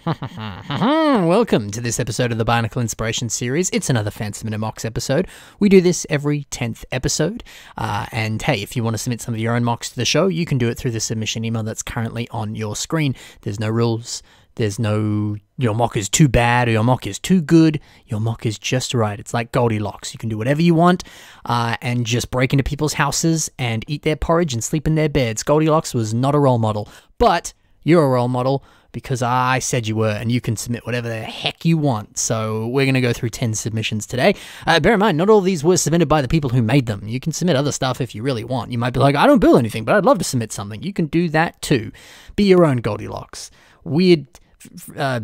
Welcome to this episode of the Bionicle Inspiration Series. It's another Phantom and Mox episode. We do this every 10th episode. Uh, and hey, if you want to submit some of your own mocks to the show, you can do it through the submission email that's currently on your screen. There's no rules. There's no your mock is too bad or your mock is too good. Your mock is just right. It's like Goldilocks. You can do whatever you want uh, and just break into people's houses and eat their porridge and sleep in their beds. Goldilocks was not a role model, but you're a role model because I said you were, and you can submit whatever the heck you want. So we're going to go through 10 submissions today. Uh, bear in mind, not all these were submitted by the people who made them. You can submit other stuff if you really want. You might be like, I don't build anything, but I'd love to submit something. You can do that too. Be your own Goldilocks. Weird, uh,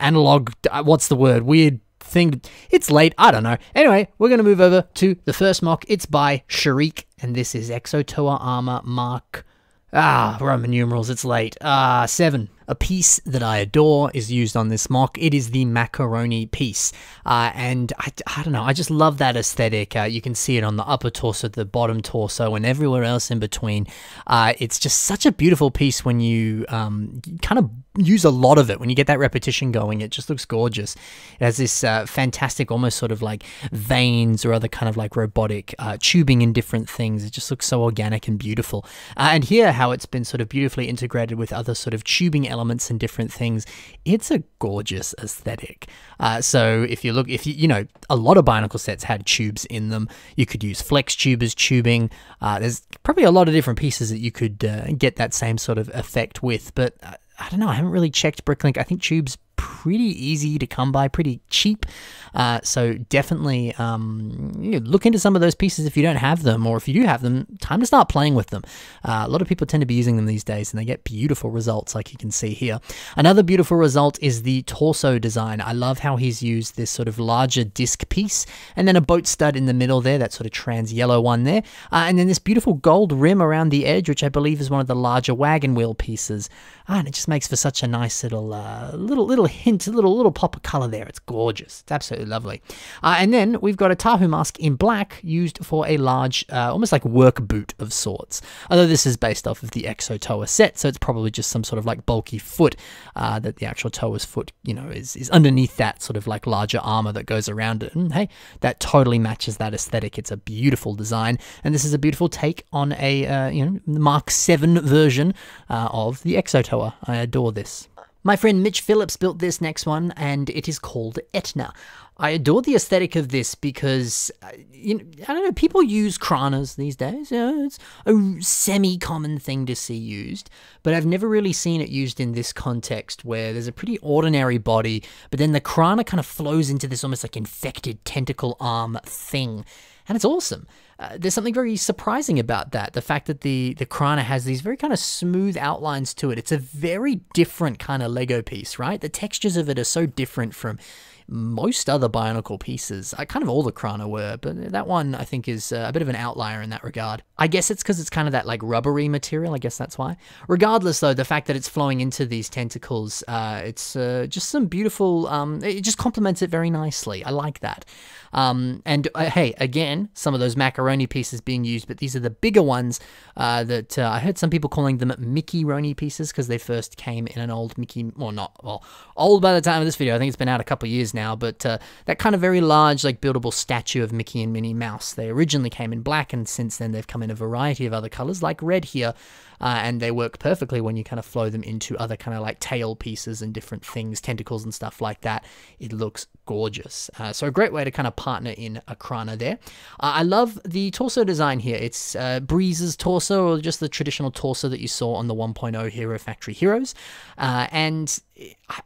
analog, uh, what's the word? Weird thing. It's late. I don't know. Anyway, we're going to move over to the first mock. It's by Sharik, and this is Exo Toa Armor Mark Ah, Roman numerals, it's late. Ah, seven. A piece that I adore is used on this mock. It is the macaroni piece. Uh, and I, I don't know, I just love that aesthetic. Uh, you can see it on the upper torso, the bottom torso, and everywhere else in between. Uh, it's just such a beautiful piece when you um, kind of use a lot of it. When you get that repetition going, it just looks gorgeous. It has this uh, fantastic, almost sort of like veins or other kind of like robotic uh, tubing in different things. It just looks so organic and beautiful. Uh, and here, how it's been sort of beautifully integrated with other sort of tubing elements and different things. It's a gorgeous aesthetic. Uh, so if you look, if you, you know, a lot of Bionicle sets had tubes in them. You could use flex tube as tubing. Uh, there's probably a lot of different pieces that you could uh, get that same sort of effect with, but uh, I don't know. I haven't really checked Bricklink. I think tubes pretty easy to come by, pretty cheap. Uh, so definitely um, you know, look into some of those pieces if you don't have them, or if you do have them, time to start playing with them. Uh, a lot of people tend to be using them these days, and they get beautiful results, like you can see here. Another beautiful result is the torso design. I love how he's used this sort of larger disc piece, and then a boat stud in the middle there, that sort of trans yellow one there, uh, and then this beautiful gold rim around the edge, which I believe is one of the larger wagon wheel pieces. Ah, and it just makes for such a nice little, uh, little, little hint, a little, little pop of color there. It's gorgeous. It's absolutely lovely. Uh, and then we've got a Tahu mask in black used for a large, uh, almost like work boot of sorts. Although this is based off of the Exo Toa set, so it's probably just some sort of like bulky foot uh, that the actual Toa's foot, you know, is, is underneath that sort of like larger armor that goes around it. And hey, that totally matches that aesthetic. It's a beautiful design, and this is a beautiful take on a uh, you know Mark 7 version uh, of the Exo I adore this. My friend Mitch Phillips built this next one, and it is called Etna. I adore the aesthetic of this because, uh, you know, I don't know, people use Kranas these days. You know, it's a semi common thing to see used, but I've never really seen it used in this context where there's a pretty ordinary body, but then the Krana kind of flows into this almost like infected tentacle arm thing. And it's awesome. Uh, there's something very surprising about that. The fact that the the Krana has these very kind of smooth outlines to it. It's a very different kind of Lego piece, right? The textures of it are so different from most other Bionicle pieces. I kind of all the Krana were, but that one I think is uh, a bit of an outlier in that regard. I guess it's because it's kind of that like rubbery material. I guess that's why. Regardless, though, the fact that it's flowing into these tentacles, uh, it's uh, just some beautiful. Um, it just complements it very nicely. I like that. Um, and uh, hey, again, some of those macaroni pieces being used, but these are the bigger ones uh, that uh, I heard some people calling them Mickey Roni pieces because they first came in an old Mickey, well, not well, old by the time of this video. I think it's been out a couple years now, but uh, that kind of very large, like buildable statue of Mickey and Minnie Mouse. They originally came in black, and since then they've come in a variety of other colors, like red here uh, and they work perfectly when you kind of flow them into other kind of like tail pieces and different things, tentacles and stuff like that. It looks gorgeous. Uh, so a great way to kind of partner in a Krana there. Uh, I love the torso design here. It's uh, Breez's torso, or just the traditional torso that you saw on the 1.0 Hero Factory Heroes. Uh, and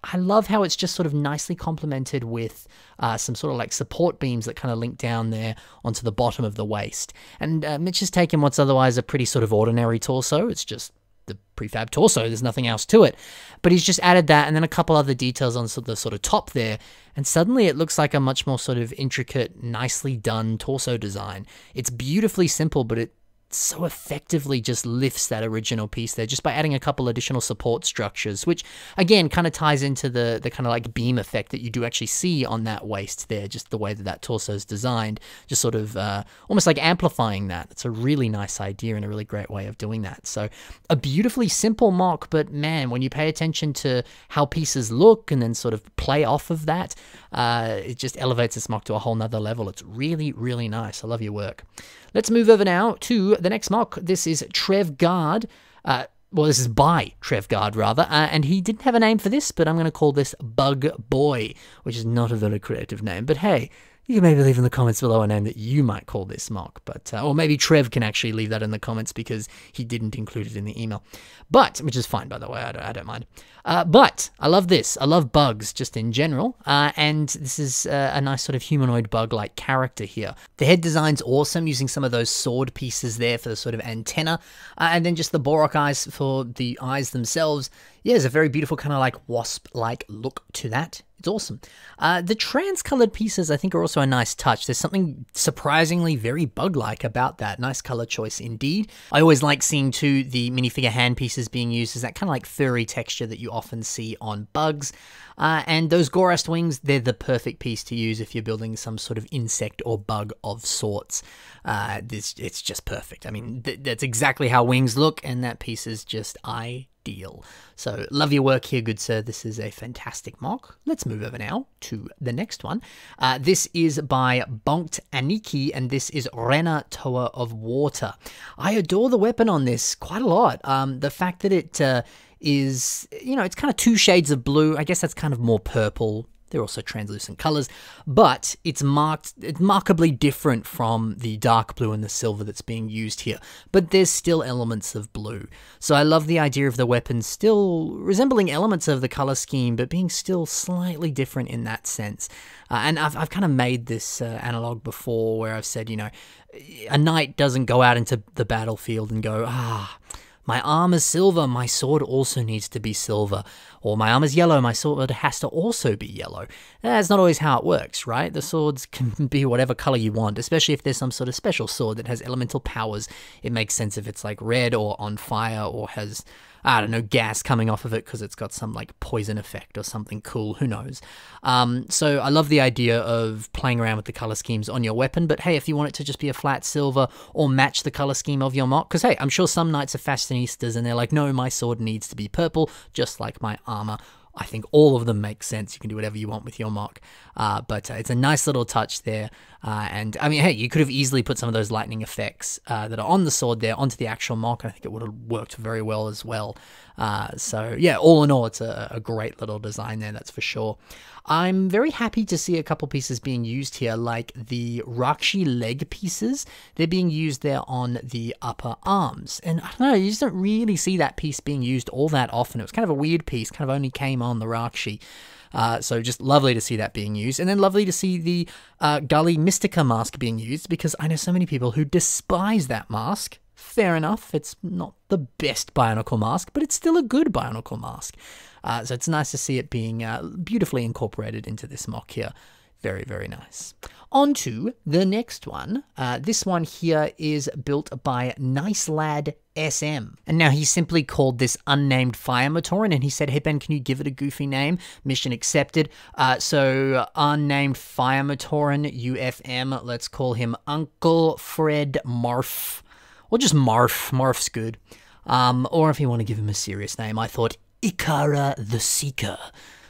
I love how it's just sort of nicely complemented with uh, some sort of like support beams that kind of link down there onto the bottom of the waist. And uh, Mitch has taken what's otherwise a pretty sort of ordinary torso. It's just the prefab torso. There's nothing else to it. But he's just added that and then a couple other details on the sort of top there. And suddenly it looks like a much more sort of intricate, nicely done torso design. It's beautifully simple, but it so effectively just lifts that original piece there just by adding a couple additional support structures, which again kind of ties into the the kind of like beam effect that you do actually see on that waist there, just the way that that torso is designed, just sort of uh, almost like amplifying that. It's a really nice idea and a really great way of doing that. So a beautifully simple mock but man, when you pay attention to how pieces look and then sort of play off of that, uh, it just elevates this mock to a whole nother level. It's really, really nice. I love your work. Let's move over now to the next mock. This is Trev Guard. Uh, well, this is by Trev Guard, rather, uh, and he didn't have a name for this, but I'm going to call this Bug Boy, which is not a very creative name. But hey, you can maybe leave in the comments below a name that you might call this MOC, but uh, or maybe Trev can actually leave that in the comments because he didn't include it in the email. But which is fine by the way, I don't, I don't mind. Uh, but I love this. I love bugs just in general, uh, and this is uh, a nice sort of humanoid bug-like character here. The head design's awesome, using some of those sword pieces there for the sort of antenna, uh, and then just the Bohrok eyes for the eyes themselves. Yeah, there's a very beautiful kind of like wasp-like look to that. It's awesome. Uh, the trans-colored pieces, I think, are also a nice touch. There's something surprisingly very bug-like about that. Nice color choice indeed. I always like seeing, too, the minifigure hand pieces being used as that kind of like furry texture that you often see on bugs. Uh, and those Gorast wings, they're the perfect piece to use if you're building some sort of insect or bug of sorts. Uh, it's just perfect. I mean, th that's exactly how wings look, and that piece is just I deal. So, love your work here, good sir. This is a fantastic mock. Let's move over now to the next one. Uh, this is by Bonked Aniki, and this is Renna Toa of Water. I adore the weapon on this quite a lot. Um, the fact that it uh, is, you know, it's kind of two shades of blue. I guess that's kind of more purple they're also translucent colors, but it's marked it's markedly different from the dark blue and the silver that's being used here. But there's still elements of blue. So I love the idea of the weapon still resembling elements of the color scheme, but being still slightly different in that sense. Uh, and I've, I've kind of made this uh, analog before where I've said, you know, a knight doesn't go out into the battlefield and go, ah, my arm is silver, my sword also needs to be silver. Or my arm is yellow, my sword has to also be yellow. That's not always how it works, right? The swords can be whatever color you want, especially if there's some sort of special sword that has elemental powers. It makes sense if it's like red or on fire or has I don't know, gas coming off of it because it's got some like poison effect or something cool. Who knows? Um, so I love the idea of playing around with the color schemes on your weapon. But hey, if you want it to just be a flat silver or match the color scheme of your MOC, because hey, I'm sure some knights are fashionistas and they're like, no, my sword needs to be purple, just like my armor. I think all of them make sense. You can do whatever you want with your MOC, uh, but uh, it's a nice little touch there. Uh, and I mean, hey, you could have easily put some of those lightning effects uh, that are on the sword there onto the actual and I think it would have worked very well as well. Uh, so yeah, all in all, it's a, a, great little design there, that's for sure. I'm very happy to see a couple pieces being used here, like the Rahkshi leg pieces. They're being used there on the upper arms, and I don't know, you just don't really see that piece being used all that often. It was kind of a weird piece, kind of only came on the Rahkshi. Uh, so just lovely to see that being used. And then lovely to see the uh, Gali Mistika mask being used because I know so many people who despise that mask. Fair enough, it's not the best Bionicle mask, but it's still a good Bionicle mask. Uh, so it's nice to see it being uh, beautifully incorporated into this mock here. Very, very nice. On to the next one. Uh, this one here is built by Nice Lad SM. And now he simply called this unnamed fire Matoran and he said, hey Ben, can you give it a goofy name? Mission accepted. Uh, so unnamed fire Matoran UFM, let's call him Uncle Fred Marf. Or just Marf, Marf's good. Um, or if you want to give him a serious name, I thought Ikara the Seeker.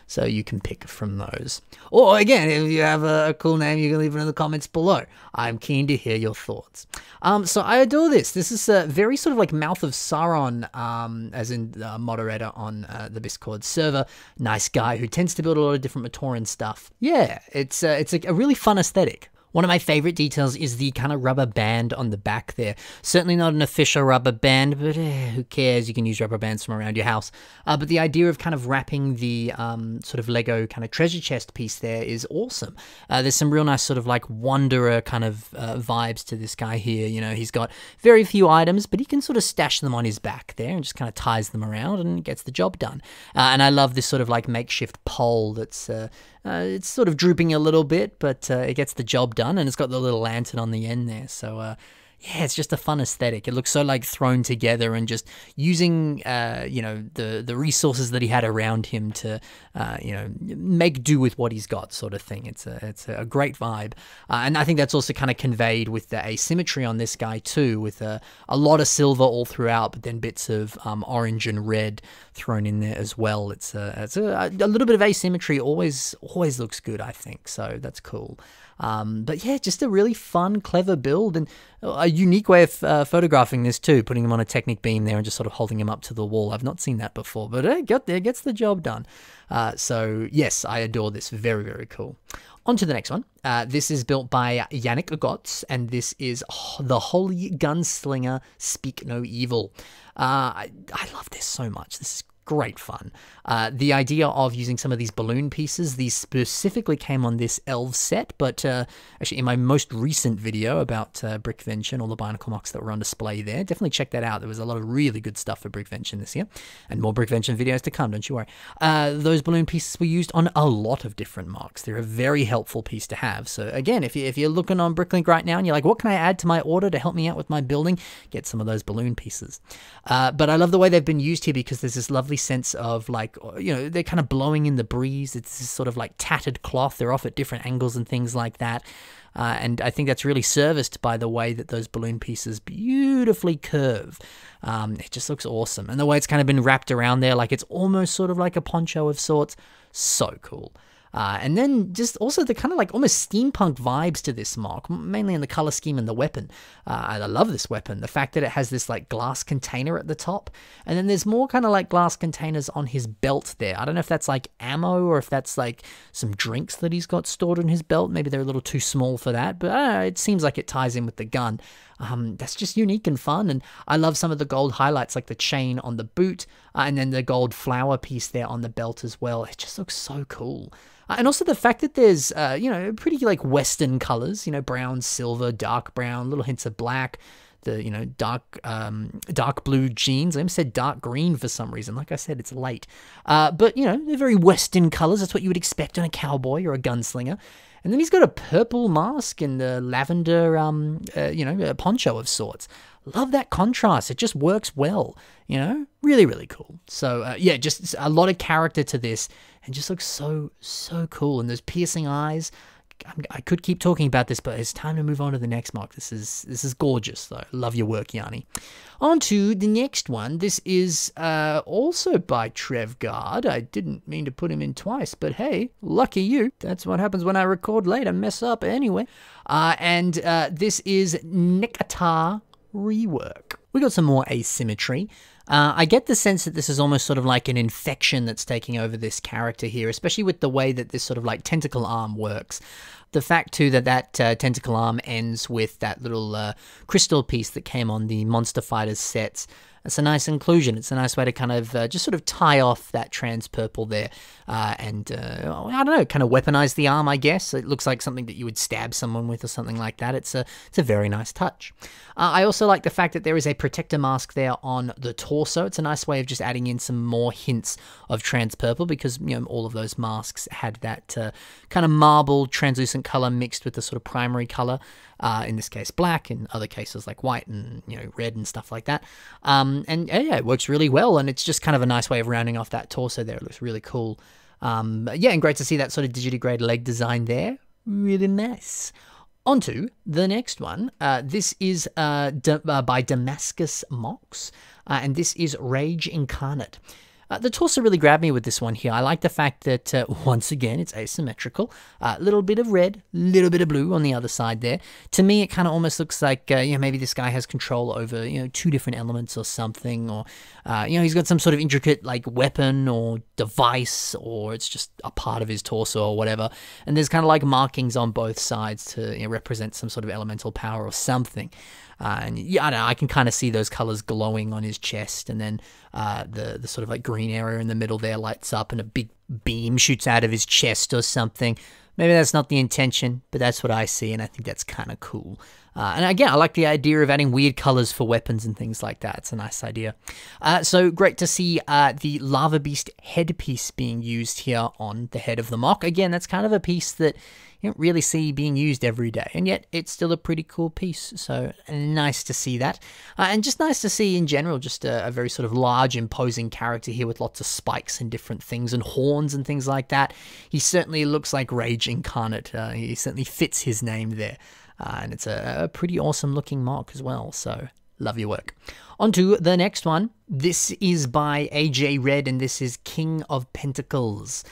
So you can pick from those. Or again, if you have a, cool name, you can leave it in the comments below. I'm keen to hear your thoughts. Um, so I adore this. This is a very sort of like Mouth of Sauron, um, as in moderator on uh, the Discord server. Nice guy who tends to build a lot of different Matoran stuff. Yeah, it's uh, it's a, a really fun aesthetic. One of my favorite details is the kind of rubber band on the back there. Certainly not an official rubber band, but eh, who cares? You can use rubber bands from around your house. Uh, but the idea of kind of wrapping the um, sort of Lego kind of treasure chest piece there is awesome. Uh, there's some real nice sort of like wanderer kind of uh, vibes to this guy here. You know, he's got very few items, but he can sort of stash them on his back there and just kind of ties them around and gets the job done. Uh, and I love this sort of like makeshift pole that's uh, it's sort of drooping a little bit, but uh, it gets the job done, and it's got the little lantern on the end there. So, uh, yeah, it's just a fun aesthetic. It looks so like thrown together and just using, uh, you know, the the resources that he had around him to, uh, you know, make do with what he's got, sort of thing. It's a it's a great vibe, uh, and I think that's also kind of conveyed with the asymmetry on this guy too, with a, a lot of silver all throughout, but then bits of um, orange and red thrown in there as well. It's a it's a, a little bit of asymmetry always always looks good, I think. So that's cool. Um, but yeah, just a really fun, clever build and a unique way of uh, photographing this too, putting him on a Technic beam there and just sort of holding him up to the wall. I've not seen that before, but it got gets the job done. Uh, so yes, I adore this. Very, very cool. On to the next one. Uh, this is built by Yannick Gotz, and this is the Holy Gunslinger Speak No Evil. Uh, I, I love this so much. This is great fun. Uh, the idea of using some of these balloon pieces, these specifically came on this Elves set, but uh, actually in my most recent video about uh, Brickvention, all the Bionicle MOCs that were on display there, definitely check that out. There was a lot of really good stuff for Brickvention this year, and more Brickvention videos to come, don't you worry. Uh, those balloon pieces were used on a lot of different MOCs. They're a very helpful piece to have. So again, if, you, if you're looking on Bricklink right now and you're like, what can I add to my order to help me out with my building? Get some of those balloon pieces. Uh, but I love the way they've been used here because there's this lovely sense of like, you know, they're kind of blowing in the breeze. It's this sort of like tattered cloth. They're off at different angles and things like that. Uh, and I think that's really serviced by the way that those balloon pieces beautifully curve. Um, it just looks awesome. And the way it's kind of been wrapped around there, like it's almost sort of like a poncho of sorts. So cool. Uh, and then just also the kind of like almost steampunk vibes to this MOC, mainly in the color scheme and the weapon. Uh, I love this weapon. The fact that it has this like glass container at the top, and then there's more kind of like glass containers on his belt there. I don't know if that's like ammo or if that's like some drinks that he's got stored in his belt. Maybe they're a little too small for that, but uh, it seems like it ties in with the gun. Um, that's just unique and fun. And I love some of the gold highlights, like the chain on the boot, uh, and then the gold flower piece there on the belt as well. It just looks so cool. Uh, and also the fact that there's, uh, you know, pretty like Western colors, you know, brown, silver, dark brown, little hints of black, the, you know, dark, um, dark blue jeans. I almost said dark green for some reason. Like I said, it's late. Uh, but, you know, they're very Western colors. That's what you would expect on a cowboy or a gunslinger. And then he's got a purple mask and the lavender, um, uh, you know, poncho of sorts. Love that contrast. It just works well, you know? Really, really cool. So, uh, yeah, just a lot of character to this and just looks so, so cool. And those piercing eyes. I could keep talking about this, but it's time to move on to the next mark. This is this is gorgeous, though. Love your work, Yanni. On to the next one. This is uh, also by Trev Guard. I didn't mean to put him in twice, but hey, lucky you. That's what happens when I record late. I mess up anyway. Uh, and uh, this is Necceta rework. We got some more asymmetry. Uh, I get the sense that this is almost sort of like an infection that's taking over this character here, especially with the way that this sort of like tentacle arm works. The fact too that that uh, tentacle arm ends with that little uh, crystal piece that came on the Monster Fighters sets it's a nice inclusion. It's a nice way to kind of uh, just sort of tie off that trans purple there uh, and, uh, I don't know, kind of weaponize the arm, I guess. It looks like something that you would stab someone with or something like that. It's a, it's a very nice touch. Uh, I also like the fact that there is a protector mask there on the torso. It's a nice way of just adding in some more hints of trans purple because, you know, all of those masks had that uh, kind of marble translucent color mixed with the sort of primary color. In this case, black. In other cases, like white and you know red and stuff like that. Um, and yeah, it works really well, and it's just kind of a nice way of rounding off that torso there. It looks really cool. Um, yeah, and great to see that sort of digitigrade leg design there. Really nice. On to the next one. Uh, this is uh, uh, by Damascus Mox, uh, and this is Rage Incarnate. Uh, the torso really grabbed me with this one here. I like the fact that, uh, once again, it's asymmetrical. A uh, little bit of red, little bit of blue on the other side there. To me, it kind of almost looks like, uh, you know, maybe this guy has control over, you know, two different elements or something. Or, uh, you know, he's got some sort of intricate, like, weapon or device, or it's just a part of his torso or whatever. And there's kind of like markings on both sides to you know, represent some sort of elemental power or something. Uh, and yeah, I, know, I can kind of see those colors glowing on his chest, and then uh, the the sort of like green area in the middle there lights up, and a big beam shoots out of his chest or something. Maybe that's not the intention, but that's what I see, and I think that's kind of cool. Uh, and again, I like the idea of adding weird colors for weapons and things like that. It's a nice idea. Uh, so great to see uh, the Lava Beast headpiece being used here on the head of the MOC. Again, that's kind of a piece that you don't really see being used every day, and yet it's still a pretty cool piece. So nice to see that, uh, and just nice to see in general, just a, a, very sort of large, imposing character here with lots of spikes and different things and horns and things like that. He certainly looks like Rage incarnate. Uh, he certainly fits his name there, uh, and it's a, a pretty awesome looking MOC as well. So love your work. On to the next one. This is by AJ Red, and this is King of Pentacles.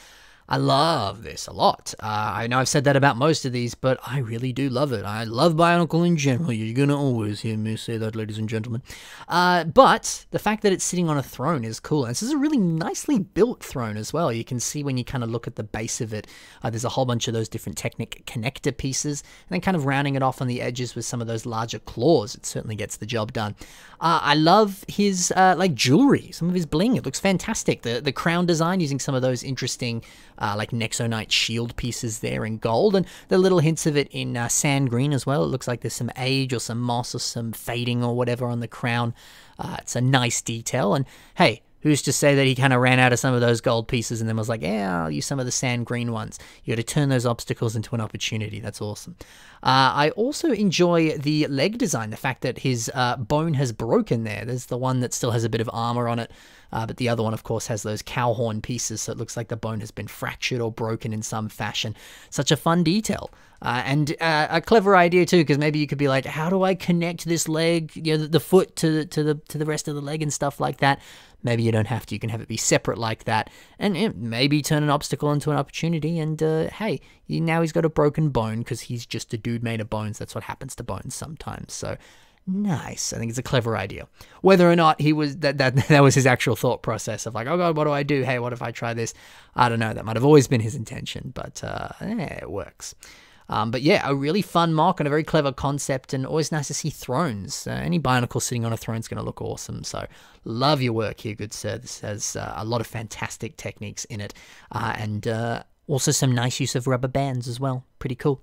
I love this a lot. Uh, I know I've said that about most of these, but I really do love it. I love Bionicle in general. You're going to always hear me say that, ladies and gentlemen. Uh, but the fact that it's sitting on a throne is cool. And this is a really nicely built throne as well. You can see when you kind of look at the base of it, uh, there's a whole bunch of those different Technic connector pieces, and then kind of rounding it off on the edges with some of those larger claws. It certainly gets the job done. Uh, I love his uh, like jewelry, some of his bling. It looks fantastic. The, the crown design using some of those interesting uh, like Nexo Knight shield pieces there in gold, and the little hints of it in uh, sand green as well. It looks like there's some age or some moss or some fading or whatever on the crown. Uh, it's a nice detail, and hey, who's to say that he kind of ran out of some of those gold pieces and then was like, yeah, I'll use some of the sand green ones. You got to turn those obstacles into an opportunity. That's awesome. Uh, I also enjoy the leg design, the fact that his uh, bone has broken there. There's the one that still has a bit of armor on it, uh, but the other one, of course, has those cow horn pieces, so it looks like the bone has been fractured or broken in some fashion. Such a fun detail. Uh, and uh, a clever idea too, because maybe you could be like, "How do I connect this leg, you know, the, the foot to to the to the rest of the leg and stuff like that?" Maybe you don't have to. You can have it be separate like that, and you maybe turn an obstacle into an opportunity. And uh, hey, now he's got a broken bone because he's just a dude made of bones. That's what happens to bones sometimes. So nice. I think it's a clever idea. Whether or not he was that that that was his actual thought process of like, oh god, what do I do? Hey, what if I try this? I don't know. That might have always been his intention, but uh, yeah, it works. Um, but yeah, a really fun mock and a very clever concept, and always nice to see thrones. Uh, any Bionicle sitting on a throne is going to look awesome. So, love your work here, good sir. This has uh, a lot of fantastic techniques in it, uh, and uh, also, some nice use of rubber bands as well. Pretty cool.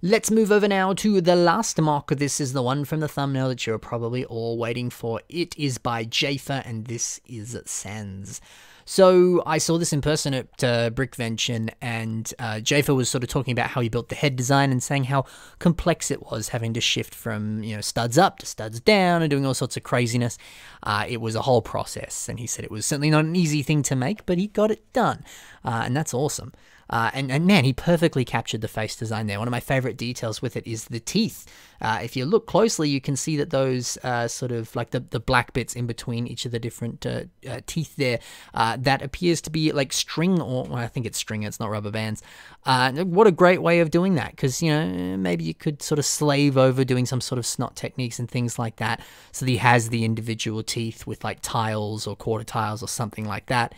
Let's move over now to the last MOC. This is the one from the thumbnail that you're probably all waiting for. It is by Jayfa, and this is Sans. So I saw this in person at uh, Brickvention, and uh, Jayfa was sort of talking about how he built the head design and saying how complex it was having to shift from you know studs up to studs down and doing all sorts of craziness. Uh, it was a whole process, and he said it was certainly not an easy thing to make, but he got it done, uh, and that's awesome. Uh, and, and man, he perfectly captured the face design there. One of my favorite details with it is the teeth. Uh, if you look closely, you can see that those uh, sort of like the, the black bits in between each of the different uh, uh, teeth there, uh, that appears to be like string, or well, I think it's string, it's not rubber bands. what a great way of doing that, because, you know, maybe you could sort of slave over doing some sort of SNOT techniques and things like that, so that he has the individual teeth with like tiles or quarter tiles or something like that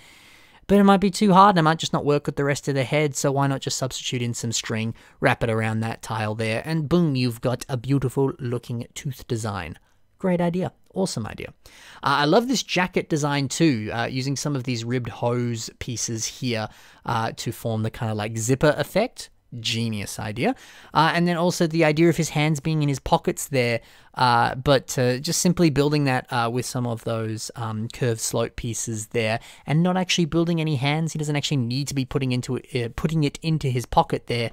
but it might be too hard and it might just not work with the rest of the head, so why not just substitute in some string, wrap it around that tile there, and boom, you've got a beautiful looking tooth design. Great idea. Awesome idea. Uh, I love this jacket design too, uh, using some of these ribbed hose pieces here uh, to form the kind of like zipper effect genius idea. Uh, and then also the idea of his hands being in his pockets there, uh, but uh, just simply building that uh, with some of those um, curved slope pieces there, and not actually building any hands. He doesn't actually need to be putting into it, uh, putting it into his pocket there.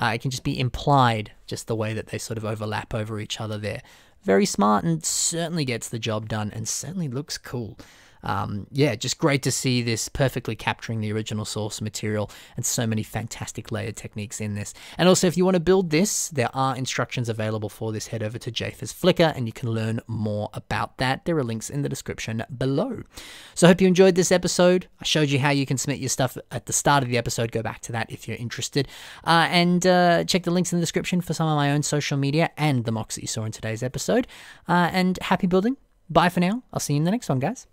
Uh, it can just be implied, just the way that they sort of overlap over each other there. Very smart and certainly gets the job done, and certainly looks cool um, yeah, just great to see this perfectly capturing the original source material and so many fantastic layered techniques in this. And also, if you want to build this, there are instructions available for this. Head over to Jayfa's Flickr and you can learn more about that. There are links in the description below. So I hope you enjoyed this episode. I showed you how you can submit your stuff at the start of the episode. Go back to that if you're interested. Uh, and uh, check the links in the description for some of my own social media and the mocks that you saw in today's episode. Uh, and happy building. Bye for now. I'll see you in the next one, guys.